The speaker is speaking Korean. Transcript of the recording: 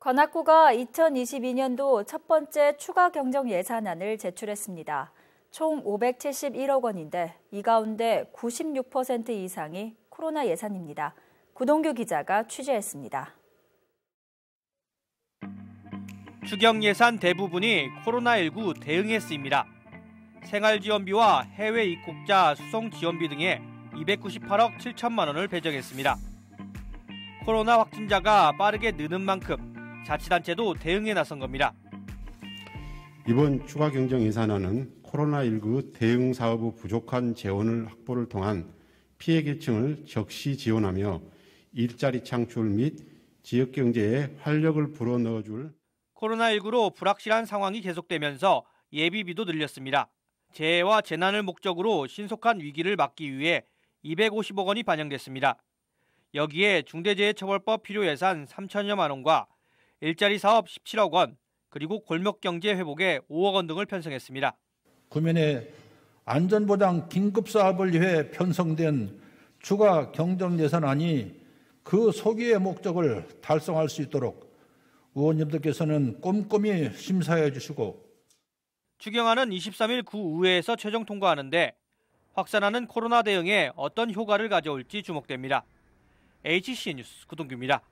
관악구가 2022년도 첫 번째 추가 경정 예산안을 제출했습니다. 총 571억 원인데 이 가운데 96% 이상이 코로나 예산입니다. 구동규 기자가 취재했습니다. 추경 예산 대부분이 코로나19 대응에 쓰입니다. 생활지원비와 해외 입국자 수송 지원비 등에 298억 7천만 원을 배정했습니다. 코로나 확진자가 빠르게 느는 만큼 자치단체도 대응에 나선 겁니다. 이번 추가 경정 예산안은 코로나19 대응 사업의 부족한 재원을 확보를 통한 피해 계층을 적시 지원하며 일자리 창출 및 지역 경제에 활력을 불어넣어 줄 코로나19로 불확실한 상황이 계속되면서 예비비도 늘렸습니다. 재해와 재난을 목적으로 신속한 위기를 막기 위해 250억 원이 반영됐습니다. 여기에 중대재해처벌법 필요 예산 3천여만 원과 일자리 사업 17억 원, 그리고 골목 경제 회복에 5억 원 등을 편성했습니다. 구면에 안전보장 긴급 사업을 위해 편성된 추가 경정 예산안이 그 소기의 목적을 달성할 수 있도록 의원님들께서는 꼼꼼히 심사해 주시고 추경안은 23일 구의회에서 최종 통과하는데 확산하는 코로나 대응에 어떤 효과를 가져올지 주목됩니다. HC 뉴스 구동규입니다.